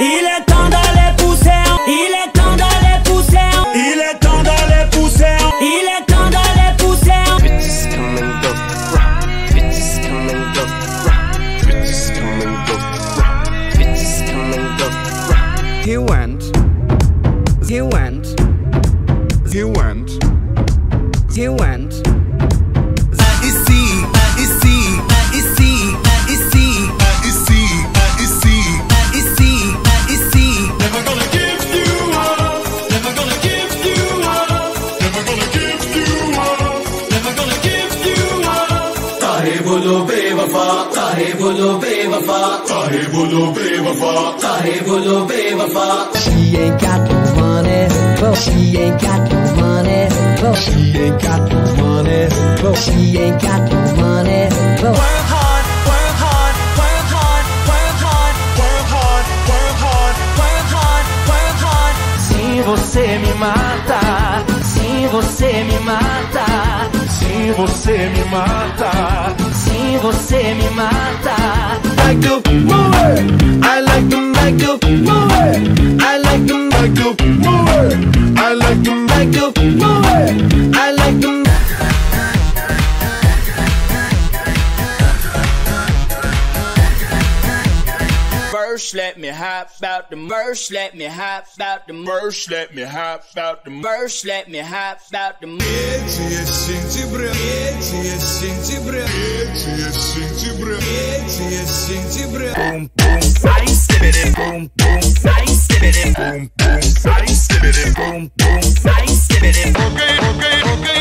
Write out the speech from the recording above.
Il est temps d'aller pousser, il est temps d'aller pousser, il est il est temps d'aller pousser. Bitches. He went, he went, he went. you went. See, see, see, see, see, see, see, see. Never gonna give you up, never gonna give you up, never gonna give you up, never gonna give you up. She ain't got no money, but she ain't got no money but she ain't got no money, but she ain't got no money, but Work hard, work hard, work hard, work hard, work hard, work hard, work hard, work hard. Se você me mata, se você me mata, se você me mata, se você me mata. like to move it. I like them like to move it. I like them like to move it. I like them like to move it. I like them. First, let me hop out the merch, let me hop out the merch, let me hop out the merch, let me hop out the Третье сентября, третье сентября, третье сентября, третье сентября. boom boom, fly skibbity boom boom, fly skibbity boom boom, fly skibbity boom boom, fly skibbity. Okay, okay,